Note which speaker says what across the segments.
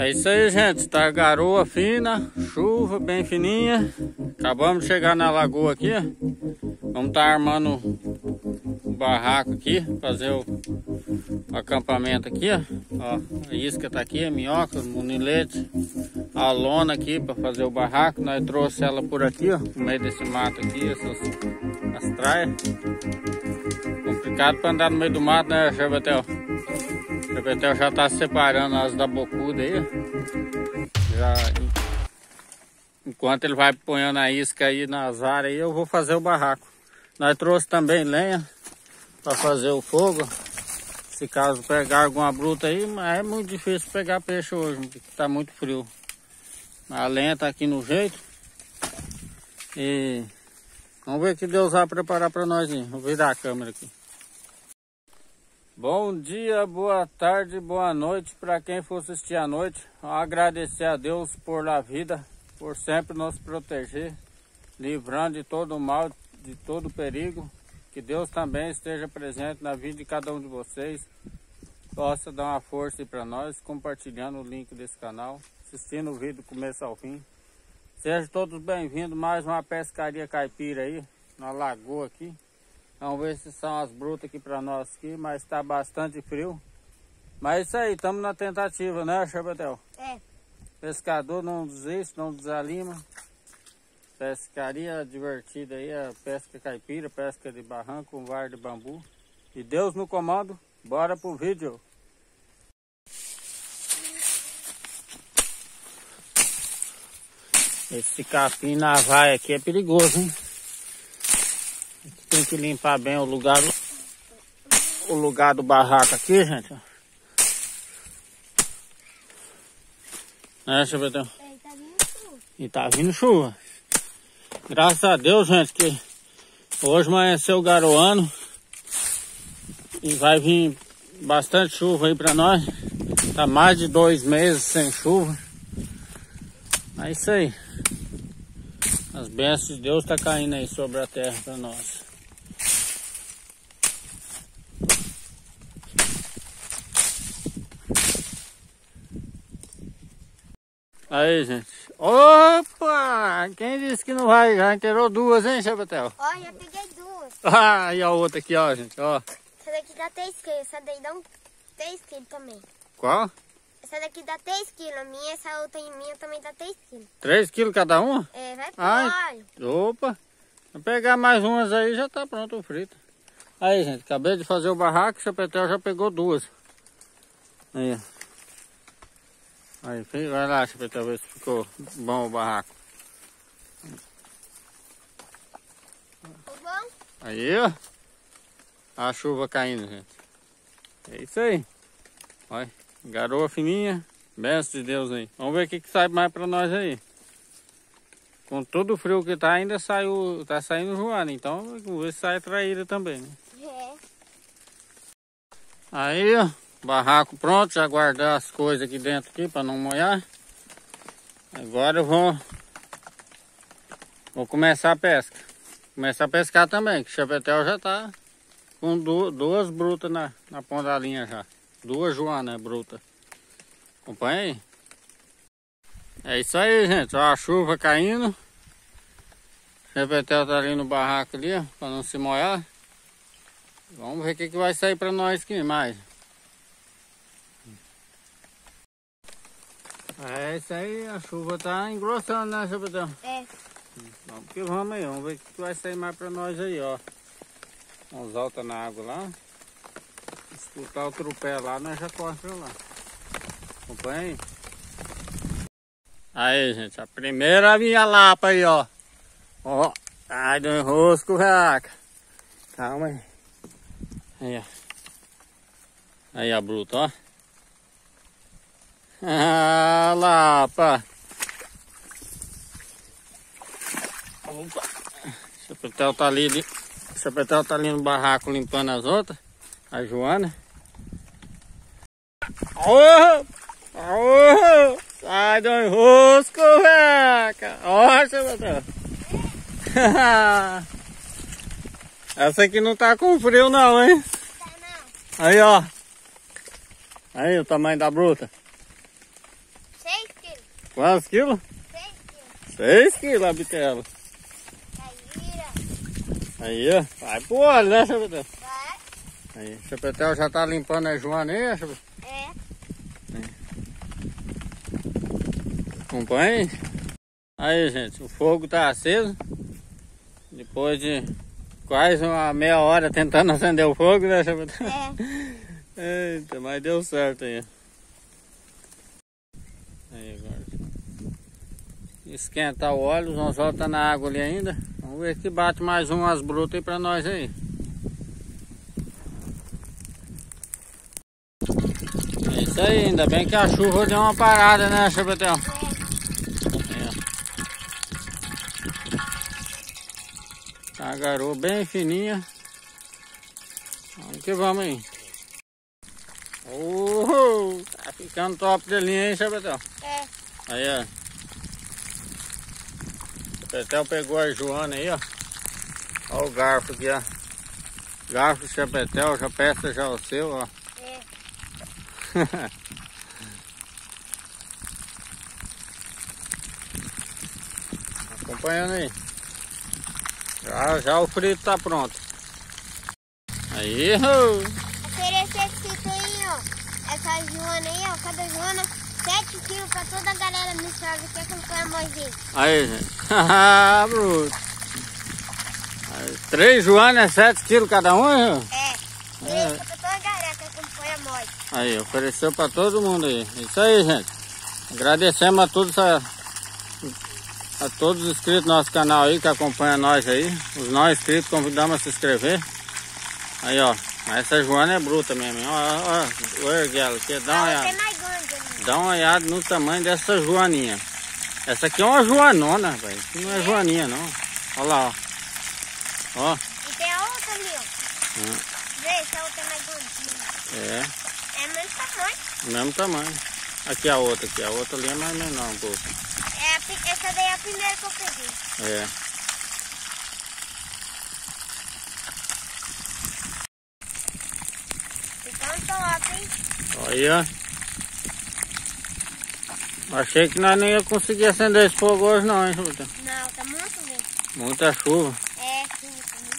Speaker 1: É isso aí, gente. Tá garoa fina, chuva bem fininha. Acabamos de chegar na lagoa aqui. Vamos estar tá armando o barraco aqui, fazer o, acampamento aqui, ó. A isca tá aqui, a minhoca, o munilete, a lona aqui para fazer o barraco. Nós trouxe ela por aqui, ó, no meio desse mato aqui, essas as traias. Complicado para andar no meio do mato, né, Chevetel? O Betel já tá separando as da bocuda aí. Já, enquanto ele vai ponhando a isca aí nas áreas eu vou fazer o barraco. Nós trouxe também lenha para fazer o fogo. Se caso pegar alguma bruta aí, mas é muito difícil pegar peixe hoje, porque tá muito frio. A lenha tá aqui no jeito. E vamos ver o que Deus vai preparar para nós aí. Vou virar a câmera aqui. Bom dia, boa tarde, boa noite para quem for assistir à noite. Agradecer a Deus por a vida, por sempre nos proteger, livrando de todo mal, de todo perigo. Que Deus também esteja presente na vida de cada um de vocês. Possa dar uma força para nós, compartilhando o link desse canal, assistindo o vídeo do começo ao fim. Sejam todos bem-vindos mais uma pescaria caipira aí, na lagoa aqui. Vamos ver se são as brutas aqui para nós aqui, mas está bastante frio. Mas é isso aí, estamos na tentativa, né, Chabatel?
Speaker 2: É.
Speaker 1: Pescador não desiste, não desalima. Pescaria divertida aí, a pesca caipira, pesca de barranco, um var de bambu. E Deus no comando, bora pro vídeo. Esse capim na vaia aqui é perigoso, hein? Tem que limpar bem o lugar, o lugar do barraco aqui, gente. É, Chabetão?
Speaker 2: É, tá vindo chuva.
Speaker 1: E tá vindo chuva. Graças a Deus, gente, que hoje amanheceu garoando. E vai vir bastante chuva aí pra nós. Tá mais de dois meses sem chuva. É isso aí. As bênçãos de Deus tá caindo aí sobre a terra pra nós. Aí, gente. Opa! Quem disse que não vai? Já tirou duas, hein, Chabatel?
Speaker 2: Ó, já peguei duas.
Speaker 1: Ah, e a outra aqui, ó, gente, ó.
Speaker 2: Essa daqui dá 3 quilos, essa daí dá um 3 quilos também.
Speaker 1: Qual?
Speaker 2: Essa daqui dá 3 quilos, a minha, essa outra em minha também dá 3 quilos.
Speaker 1: 3 quilos cada uma?
Speaker 2: É, vai pro
Speaker 1: Ai.
Speaker 2: óleo.
Speaker 1: Opa! Vou pegar mais umas aí já tá pronto o frito. Aí, gente, acabei de fazer o barraco, o Chapetel já pegou duas. Aí, ó. Aí, vai lá, Chapetel, ver se ficou bom o barraco.
Speaker 2: Ficou bom?
Speaker 1: Aí, ó. A chuva caindo, gente. É isso aí. Olha, garoa fininha. Benção de Deus aí. Vamos ver o que, que sai mais pra nós aí. Com todo o frio que tá, ainda saiu, tá saindo Joana. Então, vamos ver se sai traíra também, né?
Speaker 2: É.
Speaker 1: Aí, ó. Barraco pronto. Já guardar as coisas aqui dentro aqui pra não molhar. Agora eu vou... Vou começar a pesca. Começar a pescar também, que o chapetel já tá com du duas brutas na, na ponta da linha já. Duas joanas brutas. Acompanha aí. É isso aí, gente. Ó, a chuva caindo. O chapetel tá ali no barraco ali, ó, pra não se molhar. Vamos ver o que, que vai sair pra nós aqui mais. É isso aí, a chuva tá engrossando, né, chapetel?
Speaker 2: É.
Speaker 1: Vamos que vamos aí, vamos ver o que vai sair mais pra nós aí, ó. Vamos alta na água lá. Escutar o trupé lá, nós já corta lá. Acompanha aí. Aí, gente, a primeira minha lapa aí, ó. Ó, ai do enrosco, vaca. Calma aí. Aí, ó. Aí a bruta, ó. Ah, lapa. Opa. O chapetel tá ali, ali. O chapetel tá ali no barraco limpando as outras. A Joana. Ô! Ô! Sai do enrosco, veca! Ó, chapetel. Essa aqui não tá com frio não, hein?
Speaker 2: Tá não.
Speaker 1: Aí, ó. Aí o tamanho da bruta. Quantos quilos?
Speaker 2: 6 quilos.
Speaker 1: 6 quilos a bitela. Aí, ó. Vai pro óleo, né, Chapetel?
Speaker 2: Vai.
Speaker 1: Aí, Chapetel já tá limpando a Joana aí, Chapetel?
Speaker 2: É.
Speaker 1: Acompanhe. Aí, gente, o fogo tá aceso. Depois de quase uma meia hora tentando acender o fogo, né, Chapetel?
Speaker 2: É.
Speaker 1: Eita, mas deu certo. Aí agora. Esquentar o óleo, o anzol tá na água ali ainda. Vamos ver se bate mais umas brutas aí pra nós aí. É isso aí, ainda bem que a chuva deu uma parada, né, Chapetel? Tá a garoa bem fininha. Vamos que vamos aí. Uhul, tá ficando top de linha, hein, Chapetel?
Speaker 2: É.
Speaker 1: Aí, ó. Chapetel pegou a Joana aí, ó. Ó o garfo aqui, ó. Garfo Chapetel, já peça já o seu, ó.
Speaker 2: É.
Speaker 1: Acompanhando aí. Já, já o frito tá pronto. Aí, uh.
Speaker 2: Oferecer esse sítio aí, ó. Essa Joana aí, ó. Cada Joana, 7 quilos pra toda a galera me serve que acompanha a Moisés.
Speaker 1: Aí, gente. Haha, bruto. Aí, Três Joana é 7 quilos cada um, hein?
Speaker 2: É.
Speaker 1: É.
Speaker 2: Pra toda a galera que acompanha a Moisés.
Speaker 1: Aí, ofereceu pra todo mundo aí. É Isso aí, gente. Agradecemos a todos a, a todos os inscritos do nosso canal aí que acompanham nós aí. Os não inscritos convidamos a se inscrever. Aí, ó. Essa Joana é bruta mesmo. hein? Ó, ó, ó. Ergue ela aqui. Dá uma
Speaker 2: Ah,
Speaker 1: olhada.
Speaker 2: tem mais grande ali.
Speaker 1: Dá uma olhada no tamanho dessa Joaninha. Essa aqui é uma Joanona, velho. Não é Joaninha, não. Olha lá, ó. Ó.
Speaker 2: E tem a outra ali, ó.
Speaker 1: Hum.
Speaker 2: Vê, essa outra é mais grande.
Speaker 1: É.
Speaker 2: É o mesmo tamanho.
Speaker 1: Mesmo tamanho. Aqui a outra aqui. A outra ali é mais menor um pouco.
Speaker 2: É a essa daí é a primeira que eu peguei.
Speaker 1: É.
Speaker 2: Então top, hein?
Speaker 1: Olha. Achei que nós não ia conseguir acender esse fogo hoje não, hein, Chuta?
Speaker 2: Não, tá muito bem.
Speaker 1: Muita chuva.
Speaker 2: É, sim, também.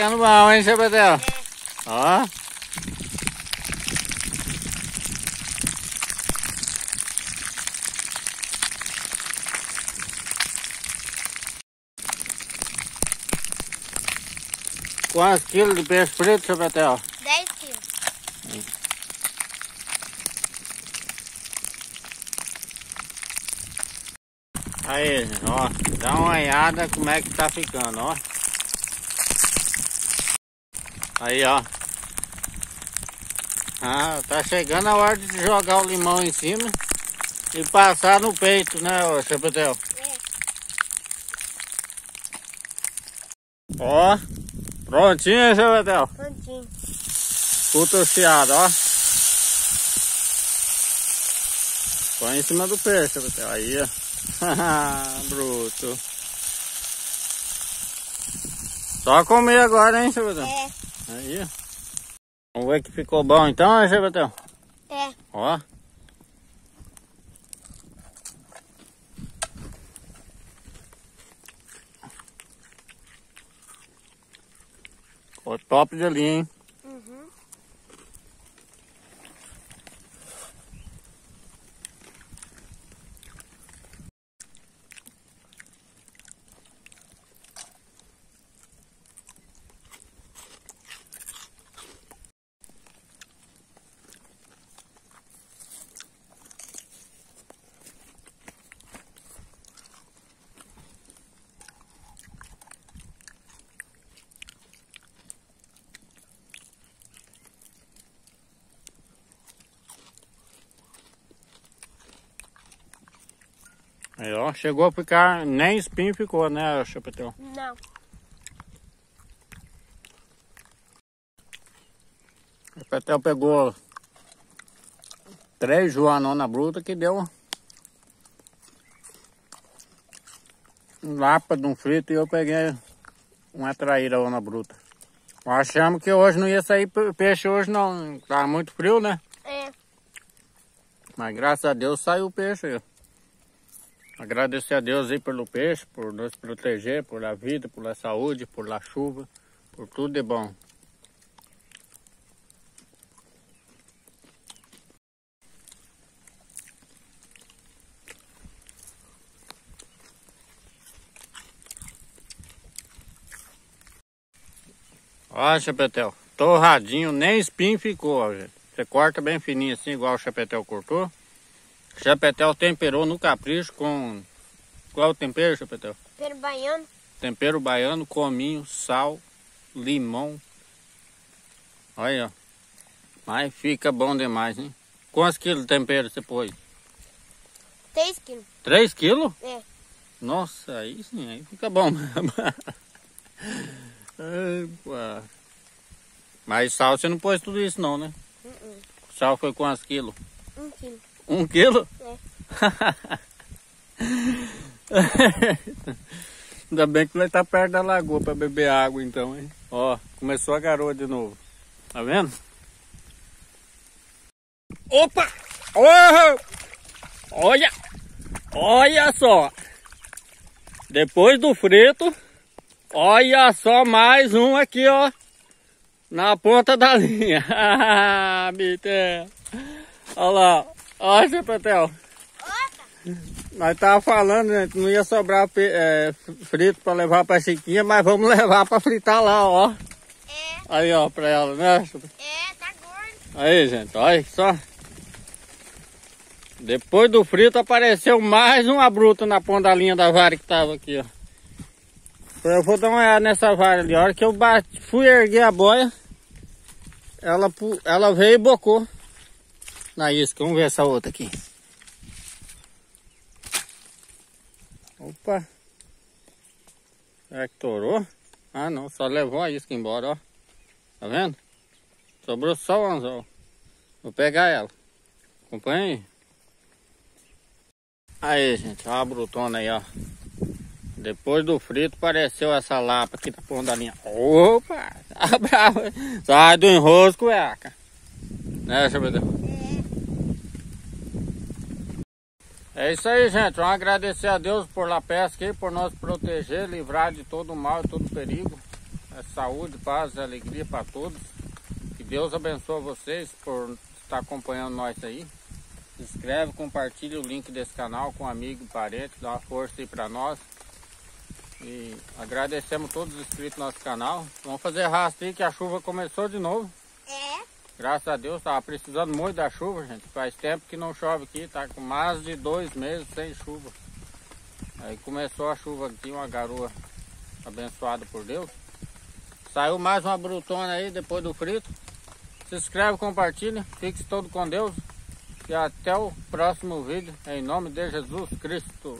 Speaker 1: Ficando bom, hein?
Speaker 2: É.
Speaker 1: Ó. Quantos quilos de peixe preto, Chapetel?
Speaker 2: 10 quilos.
Speaker 1: Aí, ó. Dá uma olhada como é que tá ficando, ó. Aí, ó. Ah, tá chegando a hora de jogar o limão em cima e passar no peito, né, ô Chapetel?
Speaker 2: É.
Speaker 1: Ó, prontinho, Chapetel.
Speaker 2: Prontinho.
Speaker 1: Puta chiado, ó. Põe em cima do peixe, Chapetel. Aí, ó. Bruto. Só comer agora, hein, Chapetel?
Speaker 2: É.
Speaker 1: Aí. Vamos ver que ficou bom então, né, Chapetel?
Speaker 2: É.
Speaker 1: Ó. Ficou top de linha, hein? Aí, ó, chegou a ficar, nem espinho ficou, né, Chapetel?
Speaker 2: Não.
Speaker 1: O Chapetel pegou três joanona bruta que deu um lapa de um frito e eu peguei uma traíra bruta. Achamos que hoje não ia sair peixe hoje não, tá muito frio, né?
Speaker 2: É.
Speaker 1: Mas graças a Deus saiu o peixe aí. Agradecer a Deus aí pelo peixe, por nos proteger, por a vida, por a saúde, por a chuva, por tudo de bom. Ó, Chapetel, torradinho, nem espinho ficou, ó, gente. Você corta bem fininho assim, igual o Chapetel cortou. Chapetel temperou no capricho com... Qual o tempero, Chapetel?
Speaker 2: Tempero baiano.
Speaker 1: Tempero baiano, cominho, sal, limão. Olha, ó. Mas fica bom demais, hein? Quantos quilos de tempero você pôs?
Speaker 2: 3 quilos.
Speaker 1: 3 quilos?
Speaker 2: É.
Speaker 1: Nossa, aí sim, aí fica bom mesmo. Mas sal você não pôs tudo isso não, né?
Speaker 2: Uh -uh.
Speaker 1: Sal foi quantos quilos?
Speaker 2: Um quilo.
Speaker 1: Um quilo?
Speaker 2: É.
Speaker 1: Ainda bem que vai estar perto da lagoa para beber água então, hein? Ó, começou a garoa de novo. Tá vendo? Opa! Oh! Olha! Olha só! Depois do frito, olha só mais um aqui, ó. Na ponta da linha. Ah. Olha lá. Olha, seu Petel. Nós tava falando, gente, não ia sobrar é, frito para levar para Chiquinha, mas vamos levar para fritar lá, ó.
Speaker 2: É.
Speaker 1: Aí, ó, para ela, né?
Speaker 2: É, tá gordo.
Speaker 1: Aí, gente, olha só. Depois do frito apareceu mais uma bruta na ponta da linha da vara que tava aqui, ó. Eu vou dar uma olhada nessa vara ali. A hora que eu fui erguer a boia, ela, ela veio e bocou na isca. Vamos ver essa outra aqui. Opa! Será que torou? Ah não, só levou a isca embora, ó. Tá vendo? Sobrou só o anzol. Vou pegar ela. Acompanha aí. Aí, gente, ó a brutona aí, ó. Depois do frito apareceu essa lapa aqui da ponta da linha. Opa! Tá. Sai do enrosco, cueca. Né, Chabedão? É isso aí, gente. Vamos agradecer a Deus por la pesca aí, por nos proteger, livrar de todo mal e todo perigo. É saúde, paz e alegria para todos. Que Deus abençoe vocês por estar acompanhando nós aí. Se inscreve, compartilha o link desse canal com amigo e parente, dá uma força aí para nós. E agradecemos todos os inscritos no nosso canal. Vamos fazer rastro aí que a chuva começou de novo. Graças a Deus, tava precisando muito da chuva, gente. Faz tempo que não chove aqui, tá com mais de dois meses sem chuva. Aí começou a chuva aqui, uma garoa abençoada por Deus. Saiu mais uma brutona aí depois do frito. Se inscreve, compartilha, fique todo com Deus. E até o próximo vídeo, em nome de Jesus Cristo.